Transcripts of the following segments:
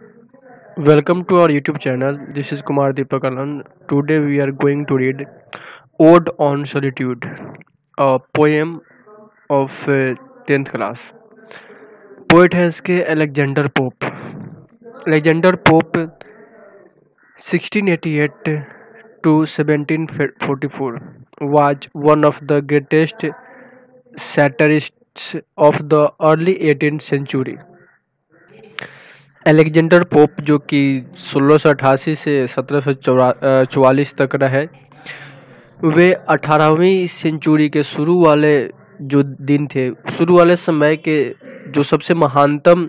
Welcome to our YouTube channel. This is Kumar Deepak Anand. Today we are going to read Ode on Solitude, a poem of uh, 10th class. Poet has के Alexander Pope. Alexander Pope 1688 to 1744 was one of the greatest satirists of the early 18th century. Alexander Pope जो कि सोलह सौ सत्रह सौ चौवालीस तक रहे, वे अठारहवीं सेंचुरी के शुरू वाले जो दिन थे, शुरू वाले समय के जो सबसे महानतम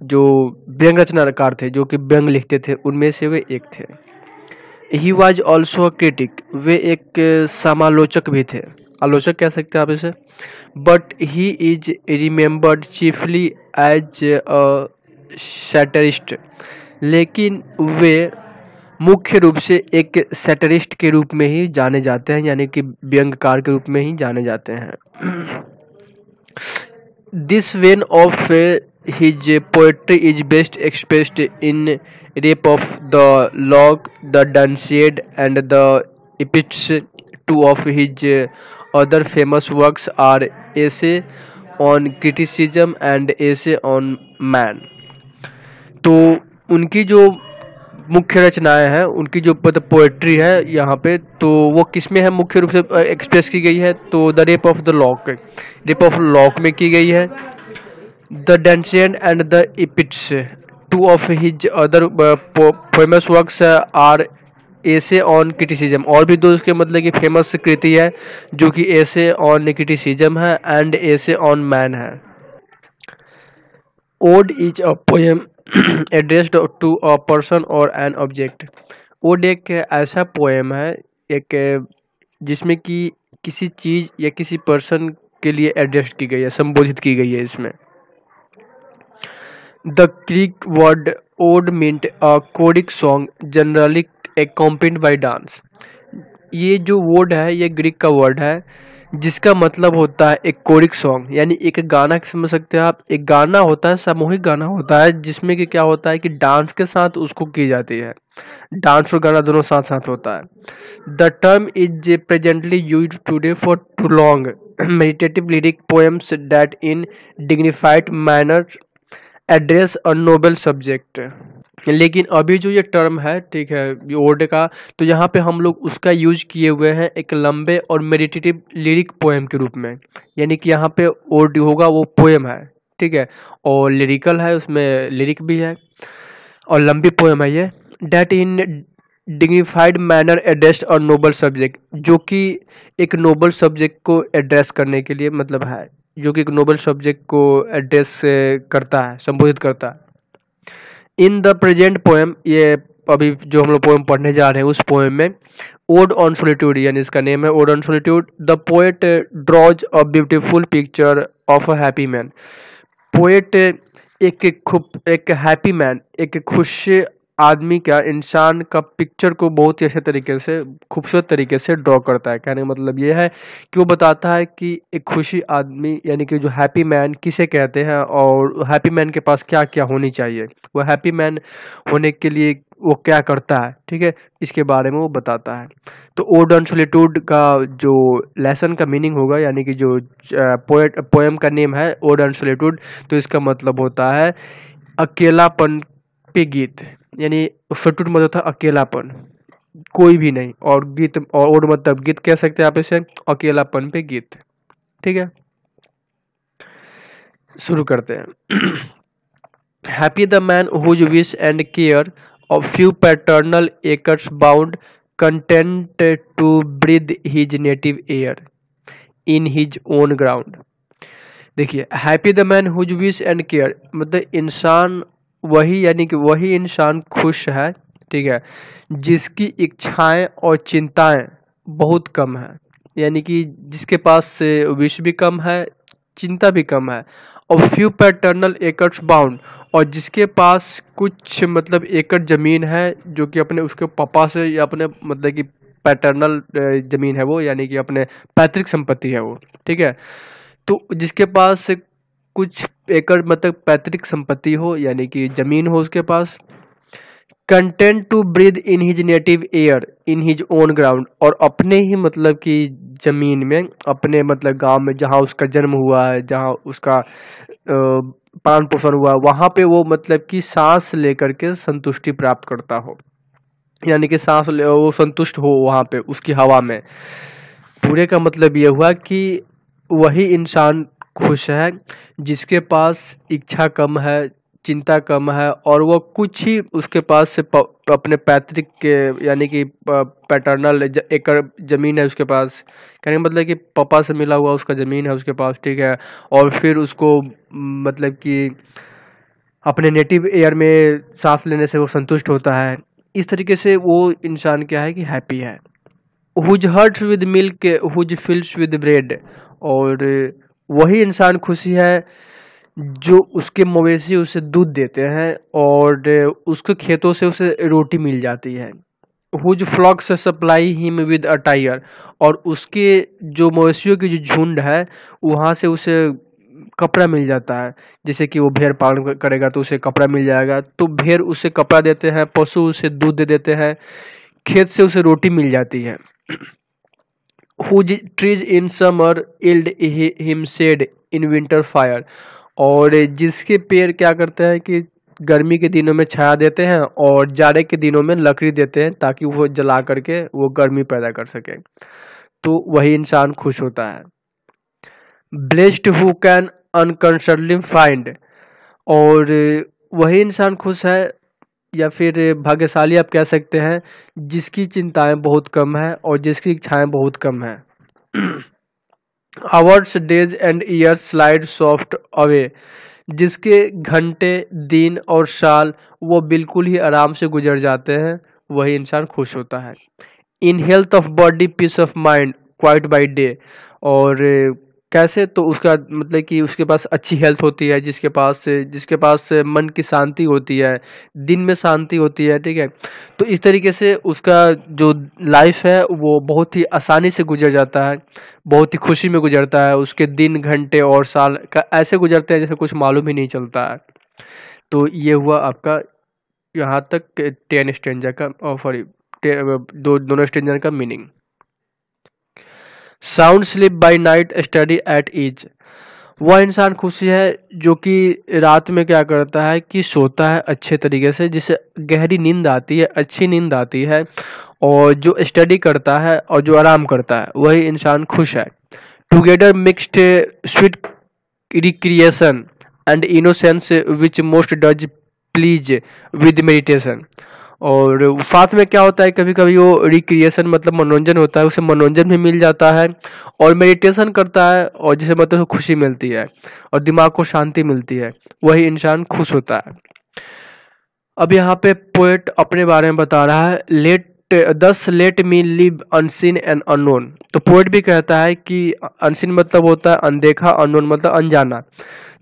जो व्यंग रचनाकार थे, जो कि व्यंग लिखते थे, उनमें से वे एक थे। ही वॉज़ ऑल्सो क्रिटिक वे एक समालोचक भी थे। आलोचक कह सकते हैं आप इसे। But he is remembered chiefly as satirist. लेकिन वे मुख्य रूप से एक सैटरिस्ट के रूप में ही जाने जाते हैं, यानी कि व्यंगकार के रूप में ही जाने जाते हैं। This vein of his poetry is best expressed in rape of the lock the Dunciad and the epistles two of his other famous works are essay on criticism and essay on man तो उनकी जो मुख्य रचनाएँ हैं, उनकी जो मतलब poetry है यहाँ पे तो वो किसमें है? मुख्य रूप से एक्सप्रेस की गई है तो the rape of the lock rape of lock में की गई है। The Dunciad and the epistles two of his other famous works are essay on criticism और भी दो उसके मतलब कि फ़ेमस कृति है, जो कि एसे ऑन क्रिटिसिज्म है एंड एसे ऑन मैन है। Ode is a poem addressed to a person और एन ऑब्जेक्ट ओड एक ऐसा पोएम है, एक, जिसमें कि किसी चीज़ या किसी पर्सन के लिए एड्रेस की गई है, संबोधित की गई है इसमें। The Greek word ode meant a कोडिक song generally accompanied by dance ये जो वर्ड है, ये ग्रीक का वर्ड है जिसका मतलब होता है एक कोरिक सॉन्ग, यानी एक गाना समझ सकते हैं आप? एक गाना होता है, सामूहिक गाना होता है, जिसमें कि क्या होता है कि डांस के साथ उसको की जाती है। डांस और गाना दोनों साथ साथ होता है। The term is presently used today for to long meditative lyric poems that in dignified manner address a noble subject लेकिन अभी जो ये टर्म है, ठीक है ओड का तो यहाँ पे हम लोग उसका यूज़ किए हुए हैं एक लंबे और मेडिटेटिव लिरिक पोएम के रूप में। यानी कि यहाँ पे ओड होगा वो पोएम है, ठीक है? और लिरिकल है, उसमें लिरिक भी है, और लंबी पोएम है ये। That in dignified manner addressed और नोबल सब्जेक्ट जो कि एक नोबल सब्जेक्ट को एड्रेस करने के लिए मतलब है, जो कि एक नोबल सब्जेक्ट को एड्रेस करता है, संबोधित करता है। इन द प्रेजेंट पोएम, ये अभी जो हम लोग पोएम पढ़ने जा रहे हैं, उस पोएम में ओड ऑन सोलिट्यूड यानी इसका नेम है ode on solitude the poet draws a beautiful picture of a happy man poet एक खूब एक हैप्पी मैन एक खुश आदमी का इंसान का पिक्चर को बहुत ही अच्छे तरीके से, खूबसूरत तरीके से ड्रॉ करता है। कहने का मतलब ये है कि वो बताता है कि एक खुशी आदमी, यानी कि जो हैप्पी मैन किसे कहते हैं और हैप्पी मैन के पास क्या क्या होनी चाहिए? वो हैप्पी मैन होने के लिए वो क्या करता है? ठीक है? इसके बारे में वो बताता है। तो ओड ऑन सोलिट्यूड का जो लेसन का मीनिंग होगा, यानी कि जो पोएट पोएम का नेम है ओड ऑन सोलिट्यूड तो इसका मतलब होता है अकेलापन पे गीत। यानी फटूट मतलब था अकेलापन। कोई भी नहीं। और गीत, और मतलब गीत कह सकते हैं आप इसे, अकेलापन पे गीत। ठीक है? शुरू करते हैं। Happy the man whose wish and care of few paternal acres bound content to breathe his native air in his own ground देखिए happy the man whose wish and care मतलब इंसान वही, यानी कि वही इंसान खुश है, ठीक है, जिसकी इच्छाएँ और चिंताएँ बहुत कम है। यानी कि जिसके पास से विश भी कम है, चिंता भी कम है। और फ्यू पैटर्नल एकर्स बाउंड और जिसके पास कुछ मतलब एकड़ ज़मीन है, जो कि अपने उसके पापा से या अपने मतलब कि पैटर्नल ज़मीन है वो, यानी कि अपने पैतृक संपत्ति है वो, ठीक है। तो जिसके पास कुछ एकड़ मतलब पैतृक संपत्ति हो, यानी कि ज़मीन हो उसके पास content to breathe in his native air in his own ground और अपने ही मतलब की ज़मीन में, अपने मतलब गाँव में जहाँ उसका जन्म हुआ है, जहाँ उसका पान पोषण हुआ है, वहाँ पे वो मतलब कि सांस लेकर के संतुष्टि प्राप्त करता हो। यानी कि सांस ले, वो संतुष्ट हो वहाँ पे, उसकी हवा में। पूरे का मतलब ये हुआ कि वही इंसान खुश है, जिसके पास इच्छा कम है, चिंता कम है, और वो कुछ ही उसके पास से अपने पैतृक के, यानी कि पैटर्नल एकड़ ज़मीन है उसके पास। कहने का मतलब कि पापा से मिला हुआ उसका ज़मीन है उसके पास, ठीक है? और फिर उसको मतलब कि अपने नेटिव एयर में सांस लेने से वो संतुष्ट होता है। इस तरीके से वो इंसान क्या है कि हैप्पी है। Whose herds with milk whose fields with bread, और वही इंसान खुशी है जो उसके मवेशी उसे दूध देते हैं और उसके खेतों से उसे रोटी मिल जाती है। Whose flocks supply him with attire और उसके जो मवेशियों की जो झुंड है, वहाँ से उसे कपड़ा मिल जाता है। जैसे कि वो भेड़ पालन करेगा तो उसे कपड़ा मिल जाएगा। तो भेड़ उसे कपड़ा देते हैं, पशु उसे दूध दे देते हैं, खेत से उसे रोटी मिल जाती है। Whose trees in summer yield him shade in winter fire और जिसके पेड़ क्या करते हैं कि गर्मी के दिनों में छाया देते हैं और जाड़े के दिनों में लकड़ी देते हैं ताकि वो जला करके वो गर्मी पैदा कर सके। तो वही इंसान खुश होता है। Blessed who can unconcernedly find और वही इंसान खुश है या फिर भाग्यशाली आप कह सकते हैं, जिसकी चिंताएँ बहुत कम है और जिसकी इच्छाएँ बहुत कम है। Hours days and years slide soft away जिसके घंटे, दिन और साल वो बिल्कुल ही आराम से गुजर जाते हैं, वही इंसान खुश होता है। In health of body peace of mind quiet by day और कैसे? तो उसका मतलब कि उसके पास अच्छी हेल्थ होती है, जिसके पास से, जिसके पास से मन की शांति होती है, दिन में शांति होती है, ठीक है? तो इस तरीके से उसका जो लाइफ है, वो बहुत ही आसानी से गुजर जाता है, बहुत ही खुशी में गुजरता है, उसके दिन, घंटे और साल का ऐसे गुजरते हैं जैसे कुछ मालूम ही नहीं चलता है। तो ये हुआ आपका यहाँ तक टेन स्टेंजर का सॉरी दो, दोनों स्टेंजर का meaning sound sleep by night study at ease वह इंसान खुशी है जो कि रात में क्या करता है कि सोता है अच्छे तरीके से, जिसे गहरी नींद आती है, अच्छी नींद आती है, और जो स्टडी करता है और जो आराम करता है, वही इंसान खुश है। Together mixed sweet recreation and innocence which most does please with meditation और साथ में क्या होता है कभी कभी वो रिक्रिएशन मतलब मनोरंजन होता है, उसे मनोरंजन भी मिल जाता है और मेडिटेशन करता है और जिसे मतलब खुशी मिलती है और दिमाग को शांति मिलती है, वही इंसान खुश होता है। अब यहाँ पे पोएट अपने बारे में बता रहा है let thus let me live unseen and unknown तो पोएट भी कहता है कि अनसिन मतलब होता है अनदेखा अननोन मतलब अनजाना.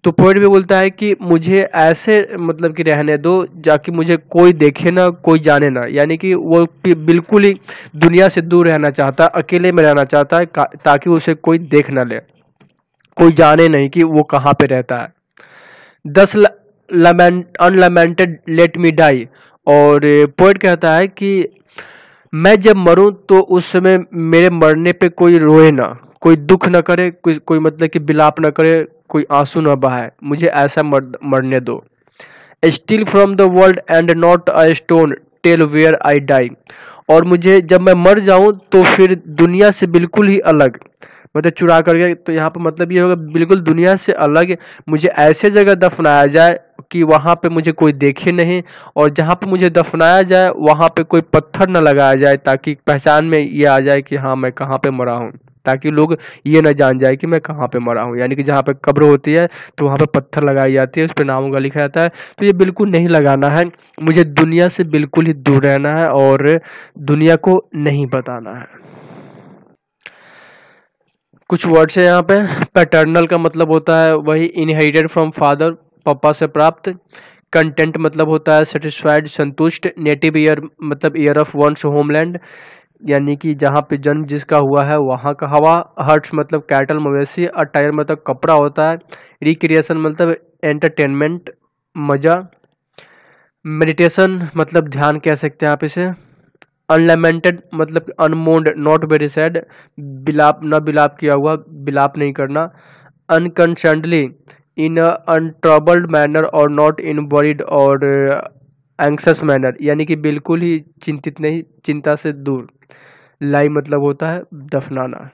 तो पोइट भी बोलता है कि मुझे ऐसे मतलब कि रहने दो, जाकि मुझे कोई देखे ना, कोई जाने ना। यानी कि वो बिल्कुल ही दुनिया से दूर रहना चाहता है अकेले में रहना चाहता है ताकि उसे कोई देख ना ले। कोई जाने नहीं कि वो कहाँ पे रहता है। Thus unlamented let me die और पोइट कहता है कि मैं जब मरूं तो उस समय मेरे मरने पे कोई रोए ना, कोई दुख ना करे, कोई कोई मतलब कि बिलाप न करे कोई आँसू न बहाए मुझे ऐसा मर, मरने दो। Still from the world and not a stone tell where I die और मुझे जब मैं मर जाऊँ तो फिर दुनिया से बिल्कुल ही अलग। मतलब चुरा करके तो यहाँ पर मतलब ये होगा बिल्कुल दुनिया से अलग। मुझे ऐसे जगह दफनाया जाए कि वहाँ पे मुझे कोई देखे नहीं और जहाँ पे मुझे दफनाया जाए वहाँ पे कोई पत्थर न लगाया जाए ताकि पहचान में ये आ जाए कि हाँ मैं कहाँ पे मरा हूँ। ताकि लोग ये ना जान जाए कि मैं कहाँ पे मरा हूँ। यानी कि जहाँ पे कब्र होती है तो वहाँ पे पत्थर लगाई जाती है, उस पर नामों का लिखा जाता है। तो ये बिल्कुल नहीं लगाना है। मुझे दुनिया से बिल्कुल ही दूर रहना है और दुनिया को नहीं बताना है। कुछ वर्ड्स है यहाँ पे। पैटर्नल का मतलब होता है वही इनहेरिटेड फ्रॉम फादर पापा से प्राप्त। कंटेंट मतलब होता है सेटिस्फाइड संतुष्ट नेटिव ईयर मतलब ईयर ऑफ़ वंस होमलैंड यानी कि जहाँ पे जन्म जिसका हुआ है, वहाँ का हवा, हर्ट्स मतलब कैटल मवेशी अटायर मतलब कपड़ा होता है। रिक्रिएशन मतलब एंटरटेनमेंट मज़ा। मेडिटेशन मतलब ध्यान कह सकते हैं आप इसे। अनलेमेंटेड मतलब अनमोन्ड नॉट वेरी सैड बिलाप, न बिलाप किया हुआ, बिलाप नहीं करना। अनकंसर्नडली इन अनट्रबल्ड मैनर और नॉट इन वरीड और एंक्सस मैनर यानी कि बिल्कुल ही चिंतित नहीं, चिंता से दूर। लाई मतलब होता है दफनाना।